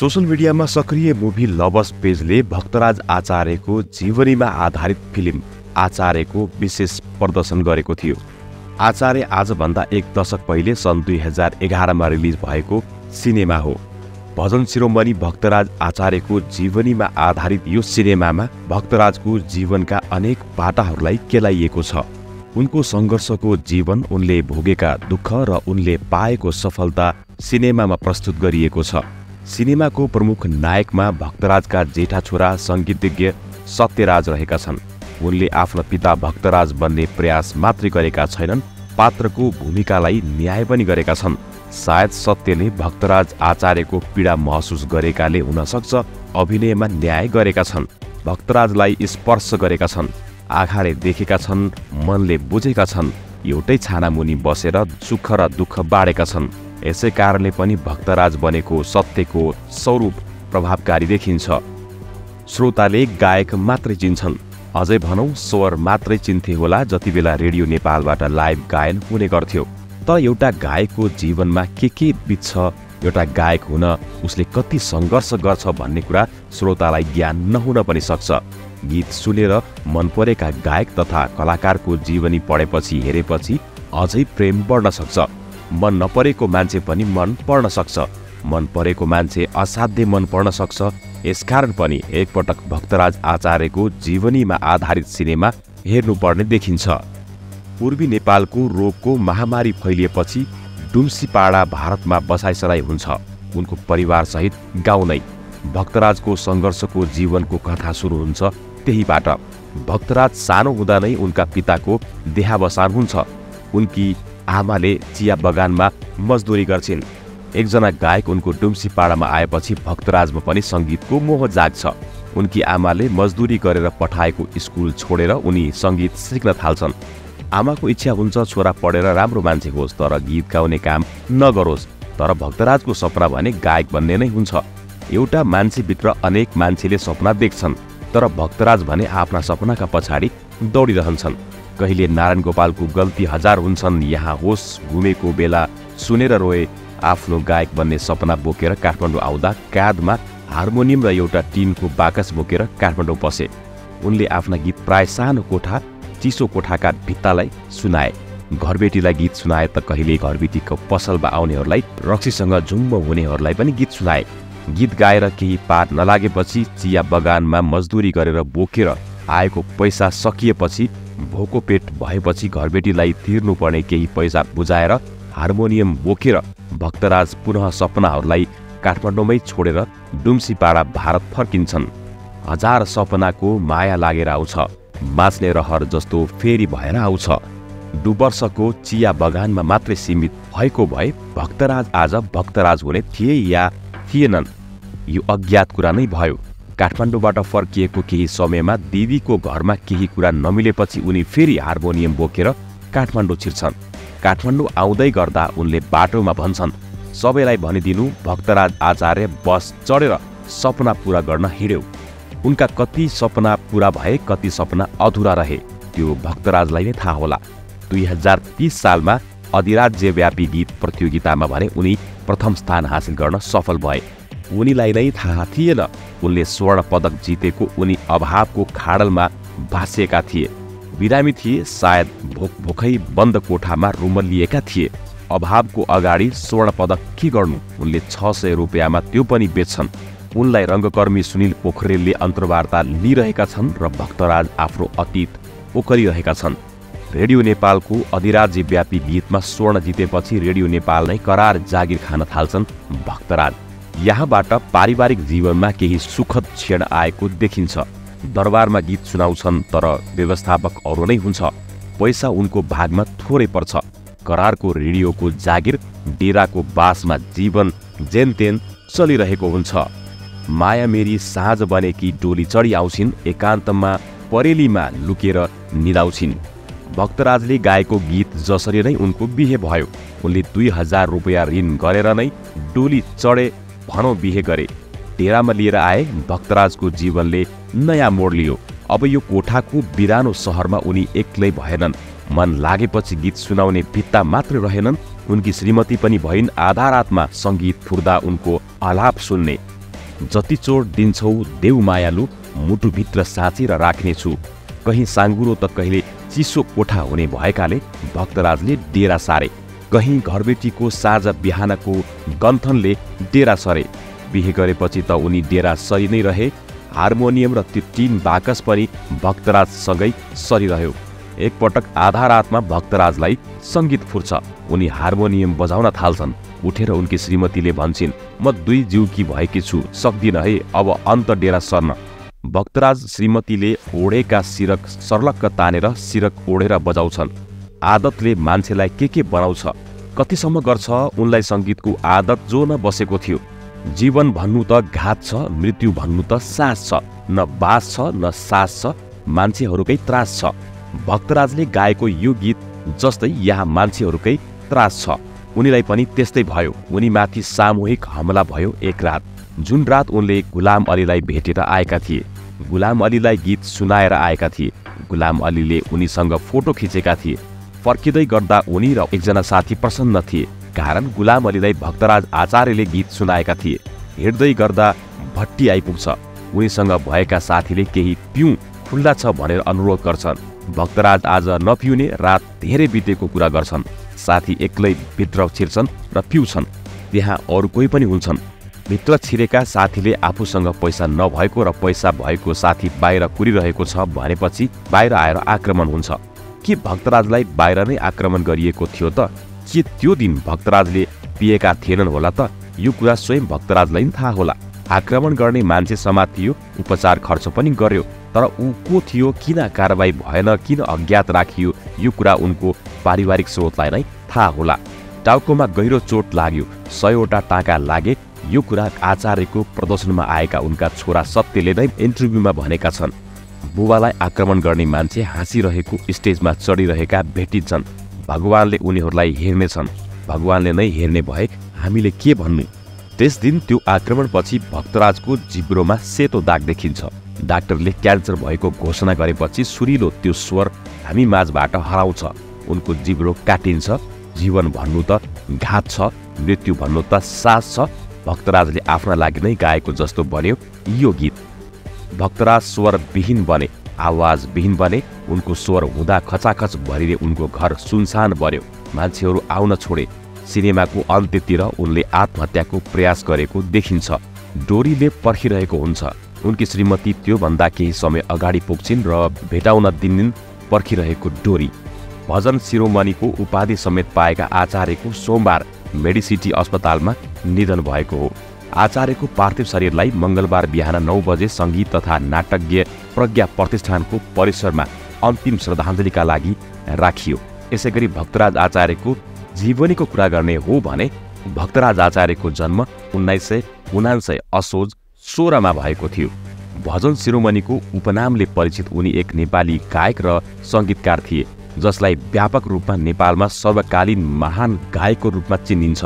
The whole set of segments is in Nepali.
सोसल मिडियामा सक्रिय मुभी लभर्स पेजले भक्तराज आचार्यको जीवनीमा आधारित फिल्म आचार्यको विशेष प्रदर्शन गरेको थियो। आचार्य आजभन्दा एक दशक पहिले सन् दुई हजार एघारमा रिलिज भएको सिनेमा हो। भजन शिरोमणि भक्तराज आचार्यको जीवनीमा आधारित यो सिनेमामा भक्तराजको जीवनका अनेक पाटाहरूलाई केलाइएको छ। उनको सङ्घर्षको जीवन उनले भोगेका दुःख र उनले पाएको सफलता सिनेमामा प्रस्तुत गरिएको छ। सिनेमाको प्रमुख नायकमा भक्तराजका जेठा छोरा सङ्गीतज्ञ सत्यराज रहेका छन्। उनले आफ्नो पिता भक्तराज बन्ने प्रयास मात्रै गरेका छैनन् पात्रको भूमिकालाई न्याय पनि गरेका छन्। सायद सत्यले भक्तराज आचार्यको पीडा महसुस गरेकाले हुनसक्छ अभिनयमा न्याय गरेका छन्। भक्तराजलाई स्पर्श गरेका छन् आँखाले देखेका छन् मनले बुझेका छन् एउटै छानामुनि बसेर सुख र दुःख बाँडेका छन्। यसै कारणले पनि भक्तराज बनेको सत्यको स्वरूप प्रभावकारी देखिन्छ। श्रोताले गायक मात्रै चिन्छन्। अझै भनौँ स्वर मात्रै चिन्थे होला जति बेला रेडियो नेपालबाट लाइभ गायन हुने गर्थ्यो। तर एउटा गायकको जीवनमा के के बित्छ एउटा गायक हुन उसले कति सङ्घर्ष गर्छ भन्ने कुरा श्रोतालाई ज्ञान नहुन पनि सक्छ। गीत सुनेर मन परेका गायक तथा कलाकारको जीवनी पढेपछि हेरेपछि अझै प्रेम बढ्न सक्छ। मन नपरेको मान्छे पनि मन पर्न सक्छ। मन परेको मान्छे असाध्य मन पर्न सक्छ। यसकारण पनि एकपटक भक्तराज आचार्यको जीवनीमा आधारित सिनेमा हेर्नुपर्ने देखिन्छ। पूर्वी नेपालको रोगको महामारी फैलिएपछि डुम्सीपाडा भारतमा बसाइसराई हुन्छ। उनको परिवारसहित गाउँ नै भक्तराजको सङ्घर्षको जीवनको कथा सुरु हुन्छ। त्यहीबाट भक्तराज सानो हुँदा नै उनका पिताको देहावसान हुन्छ। उनकी आमाले चिया बगानमा मजदुरी गर्छिन्। एकजना गायक उनको डुम्सीपाडामा आएपछि भक्तराजमा पनि सङ्गीतको मोह जाग्छ। उनकी आमाले मजदुरी गरेर पठाएको स्कुल छोडेर उनी सङ्गीत सिक्न थाल्छन्। आमाको इच्छा हुन्छ छोरा पढेर राम्रो मान्छे होस् तर गीत गाउने काम नगरोस्। तर भक्तराजको सपना भने गायक बन्ने नै हुन्छ। एउटा मान्छेभित्र अनेक मान्छेले सपना देख्छन् तर भक्तराज भने आफ्ना सपनाका पछाडि दौडिरहन्छन्। कहिले नारायण गोपालको गल्ती हजार हुन्छन् यहाँ होस् घुमेको बेला सुनेर रोए आफ्नो गायक बन्ने सपना बोकेर काठमाडौँ आउँदा काँधमा हार्मोनियम र एउटा टिनको बाकस बोकेर काठमाडौँ बसे। उनले आफ्ना गीत प्राय सानो कोठा चिसो कोठाका भित्तालाई सुनाए। घरबेटीलाई गीत सुनाए त कहिले घरबेटीको पसलमा आउनेहरूलाई रक्सीसँग झुम्म हुनेहरूलाई पनि गीत सुनाए। गीत गाएर केही पार नलागेपछि चिया बगानमा मजदुरी गरेर बोकेर आएको पैसा सकिएपछि भोको पेट भएपछि घरबेटीलाई तिर्नुपर्ने केही पैसा बुझाएर हार्मोनियम बोकेर भक्तराज पुनः सपनाहरूलाई काठमाडौँमै छोडेर डुम्सीपाडा भारत फर्किन्छन्। हजार सपनाको माया लागेर आउँछ। बाँच्ने रहर जस्तो फेरि भएर आउँछ। डुवर्सको चिया बगानमा मात्रै सीमित भएको भए भक्तराज आज भक्तराज हुने थिए या थिएनन्। यो अज्ञात कुरा नै भयो। काठमाडौँबाट फर्किएको केही समयमा दिदीको घरमा केही कुरा नमिलेपछि उनी फेरि हार्मोनियम बोकेर काठमाडौँ छिर्छन्। काठमाडौँ आउँदै गर्दा उनले बाटोमा भन्छन् सबैलाई भनिदिनु भक्तराज आचार्य बस चढेर सपना पुरा गर्न हिँड्यौ। उनका कति सपना पुरा भए कति सपना अधुरा रहे त्यो भक्तराजलाई नै थाहा होला। दुई हजार तिस सालमा अधिराज्यव्यापी गीत प्रतियोगितामा भने उनी प्रथम स्थान हासिल गर्न सफल भए। उनीलाई नै थाहा थिएन। उनले स्वर्ण पदक जितेको उनी अभावको खाडलमा भाँसिएका थिए। बिरामी थिए सायद भोक भोकै बन्द कोठामा रुमलिएका थिए। अभावको अगाडि स्वर्ण पदक के गर्नु? उनले छ सय रुपियाँमा त्यो पनि बेच्छन्। उनलाई रङ्गकर्मी सुनिल पोखरेलले अन्तर्वार्ता लिइरहेका छन् र भक्तराज आफ्नो अतीत पोखरिरहेका छन्। रेडियो नेपालको अधिराज्यव्यापी गीतमा स्वर्ण जितेपछि रेडियो नेपाल नै करार जागिर खान थाल्छन् भक्तराज। यहाँबाट पारिवारिक जीवनमा केही सुखद क्षण आएको देखिन्छ। दरबारमा गीत सुनाउँछन् तर व्यवस्थापक अरू नै हुन्छ। पैसा उनको भागमा थोरै पर्छ। करारको रेडियोको जागिर डेराको बासमा जीवन जेनतेन चलिरहेको हुन्छ। माया मेरी साँझ बनेकी डोली चढी आउँछिन् एकान्तमा परेलीमा लुकेर निदाउँछिन्। भक्तराजले गाएको गीत जसरी नै उनको बिहे भयो। उनले दुई हजार रुपियाँ ऋण गरेर नै डोली चढे भनौँ बिहे गरे। डेरामा लिएर आए भक्तराजको जीवनले नयाँ मोड लियो। अब यो कोठाको बिरानो सहरमा उनी एक्लै भएनन्। मन लागेपछि गीत सुनाउने भित्ता मात्र रहेनन्। उनकी श्रीमती पनि भइन्। आधा रातमा सङ्गीत फुर्दा उनको आलाप सुन्ने। जति चोट दिन्छौ देउ मायालु मुटुभित्र साँचेर राख्नेछु। कहीँ साङ्गुरो त कहिले चिसो कोठा हुने भएकाले भक्तराजले डेरा सारे। कहीँ घरबेटीको साँझ बिहानको गन्थनले डेरा सरे। बिहे गरेपछि त उनी डेरा सरी नै रहे हार्मोनियम र त्यो टिन बाकस पनि भक्तराजसँगै सरिरह्यो। एकपटक आधा रातमा भक्तराजलाई सङ्गीत फुर्छ। उनी हार्मोनियम बजाउन थाल्छन्। उठेर उनकी श्रीमतीले भन्छन् म दुई जिउकी भएकी छु सक्दिनँ है अब अन्त डेरा सर्न भक्तराज श्रीमतीले ओढेका सिरक सर्लक्क तानेर सिरक ओढेर बजाउँछन्। आदतले मान्छेलाई के के बनाउँछ कतिसम्म गर्छ उनलाई सङ्गीतको आदत जो न बसेको थियो। जीवन भन्नु त घात छ मृत्यु भन्नु त सास छ न बास छ न सास छ मान्छेहरूकै त्रास छ। भक्तराजले गाएको यो गीत जस्तै यहाँ मान्छेहरूकै त्रास छ। उनीलाई पनि त्यस्तै भयो। उनीमाथि सामूहिक हमला भयो एक रात। जुन रात उनले गुलाम अलीलाई भेटेर आएका थिए गुलाम अलीलाई गीत सुनाएर आएका थिए गुलाम अलीले उनीसँग फोटो खिचेका थिए। फर्किँदै गर्दा उनी र एकजना साथी प्रसन्न थिए। कारण गुलाम अलीलाई भक्तराज आचार्यले गीत सुनाएका थिए। हिँड्दै गर्दा भट्टी आइपुग्छ। उनीसँग भएका साथीले केही पिउँ खुल्ला छ भनेर अनुरोध गर्छन्। भक्तराज आज नपिउने रात धेरै बितेको कुरा गर्छन्। साथी एक्लै भित्र छिर्छन् र पिउँछन्। त्यहाँ अरू कोही पनि हुन्छन्। भित्र छिरेका साथीले आफूसँग पैसा नभएको र पैसा भएको साथी बाहिर कुरिरहेको छ भनेपछि बाहिर आएर आक्रमण हुन्छ। के भक्तराजलाई बाहिर नै आक्रमण गरिएको थियो त? के त्यो दिन भक्तराजले पिएका थिएनन् होला त? यो कुरा स्वयं भक्तराजलाई नै थाहा होला। आक्रमण गर्ने मान्छे समातियो उपचार खर्च पनि गर्यो तर ऊ को थियो किन कारवाही भएन किन अज्ञात राखियो यो कुरा उनको पारिवारिक स्रोतलाई नै थाहा होला। टाउकोमा गहिरो चोट लाग्यो सयवटा टाँका लागे यो कुरा आचार्यको प्रदर्शनमा आएका उनका छोरा सत्यले नै इन्टरभ्यूमा भनेका छन्। बुबालाई आक्रमण गर्ने मान्छे हाँसिरहेको स्टेजमा चढिरहेका भेटिन्छन्। भगवानले उनीहरूलाई हेर्नेछन्। भगवानले नै हेर्ने भए हामीले के भन्नु? त्यस दिन त्यो आक्रमणपछि भक्तराजको जिब्रोमा सेतो दाग देखिन्छ। डाक्टरले क्यान्सर भएको घोषणा गरेपछि सुरिलो त्यो स्वर हामी माझबाट हराउँछ। उनको जिब्रो काटिन्छ। जीवन भन्नु त घात छ मृत्यु भन्नु त सास छ। भक्तराजले आफ्ना लागि नै गाएको जस्तो बन्यो। यो गीत। भक्तराज स्वर विहीन बने आवाज विहीन बने उनको स्वर हुँदा खचाखच भरिले उनको घर सुनसान बन्यो। मान्छेहरू आउन छोडे। सिनेमाको अन्त्यतिर उनले आत्महत्याको प्रयास गरेको देखिन्छ। डोरीले पर्खिरहेको हुन्छ। उनकी श्रीमती त्योभन्दा केही समय अगाडि पुग्छिन् र भेटाउन दिनदिन पर्खिरहेको डोरी। भजन शिरोमणिको उपाधि समेत पाएका आचार्यको सोमबार मेडिसिटी अस्पतालमा निधन भएको हो। आचार्यको पार्थिव शरीरलाई मङ्गलबार बिहान नौ बजे सङ्गीत तथा नाटकीय प्रज्ञा प्रतिष्ठानको परिसरमा अन्तिम श्रद्धाञ्जलीका लागि राखियो। यसै गरी भक्तराज आचार्यको जीवनीको कुरा गर्ने हो भने भक्तराज आचार्यको जन्म उन्नाइस सय उनान्सय असोज सोह्रमा भएको थियो। भजन शिरोमणिको उपनामले परिचित उनी एक नेपाली गायक र सङ्गीतकार थिए जसलाई व्यापक रूपमा नेपालमा सर्वकालीन महान गायकको रूपमा चिनिन्छ।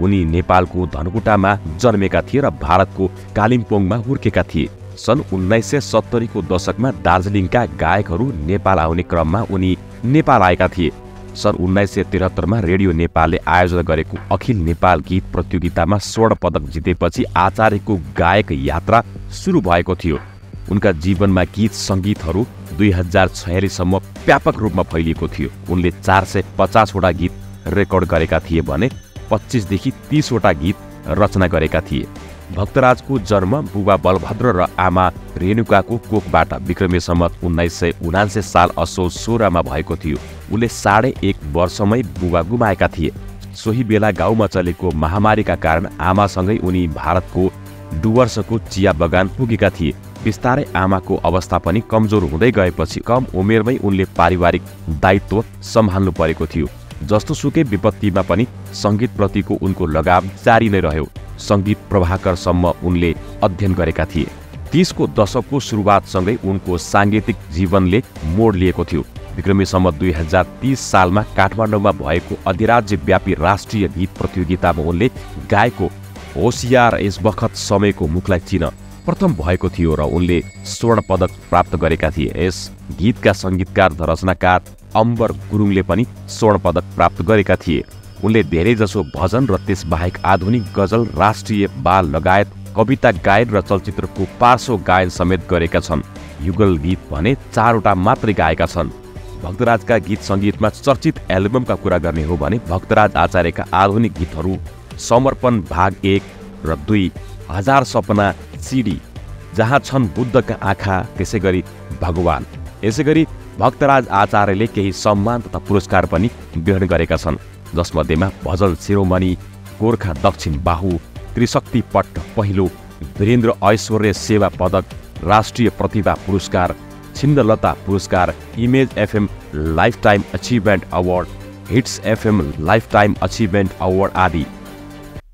उनी नेपालको धनकुटामा जन्मेका थिए र भारतको कालिम्पोङमा हुर्केका थिए। सन् उन्नाइस सय सत्तरीको दशकमा दार्जिलिङका गायकहरू नेपाल आउने क्रममा उनी नेपाल आएका थिए। सन् उन्नाइस सय त्रिहत्तरमा रेडियो नेपालले आयोजना गरेको अखिल नेपाल गीत प्रतियोगितामा स्वर्ण पदक जितेपछि आचार्यको गायक यात्रा सुरु भएको थियो। उनका जीवनमा गीत सङ्गीतहरू दुई हजार छयालिसम्म व्यापक रूपमा फैलिएको थियो। उनले चार सय पचासवटा गीत रेकर्ड गरेका थिए भने पच्चिसदेखि तिसवटा गीत रचना गरेका थिए। भक्तराजको जन्म बुबा बलभद्र र आमा रेणुकाको कोखबाट विक्रमी सम्मत उन्नाइस सय उनान्से साल असो सोह्रमा भएको थियो। उनले साढे एक वर्षमै बुबा गुमाएका थिए। सोही बेला गाउँमा चलेको महामारीका कारण आमासँगै उनी भारतको डुवर्सको चिया बगान पुगेका थिए। बिस्तारै आमाको अवस्था पनि कमजोर हुँदै गएपछि कम उमेरमै उनले पारिवारिक दायित्व सम्हाल्नु परेको थियो। जस्तो सुकै विपत्तिमा पनि सङ्गीतप्रतिको उनको लगाव जारी नै रह्यो। सङ्गीत प्रभाकरसम्म उनले अध्ययन गरेका थिए। तिसको दशकको सुरुवातसँगै उनको साङ्गीतिक जीवनले मोड लिएको थियो। विक्रमीसम्म दुई हजार तिस सालमा काठमाडौँमा भएको अधिराज्यव्यापी राष्ट्रिय गीत प्रतियोगितामा उनले गाएको होसियार यस बखत समयको मुखलाई चिन प्रथम भएको थियो र उनले स्वर्ण पदक प्राप्त गरेका थिए। यस गीतका सङ्गीतकार र रचनाकार अम्बर गुरुङले पनि स्वर्ण पदक प्राप्त गरेका थिए। उनले धेरैजसो भजन र त्यसबाहेक आधुनिक गजल राष्ट्रिय बाल लगायत कविता गायन र चलचित्रको पार्श्व गायन समेत गरेका छन्। युगल गीत भने चारवटा मात्रै गाएका छन्। भक्तराजका गीत सङ्गीतमा चर्चित एल्बमका कुरा गर्ने हो भने भक्तराज आचार्यका आधुनिक गीतहरू समर्पण भाग एक र दुई हजार सपना सिडी जहाँ छन् बुद्धका आँखा त्यसै गरी भगवान। यसै गरी भक्तराज आचार्यले केही सम्मान तथा पुरस्कार पनि ग्रहण गरेका छन् जसमध्येमा भजल शिरोमणि गोर्खा दक्षिण बाहु त्रिशक्ति पट्ट पहिलो वीरेन्द्र ऐश्वर्य सेवा पदक राष्ट्रिय प्रतिभा पुरस्कार छिन्दलता पुरस्कार Image FM lifetime achievement award Hits FM lifetime achievement award आदि।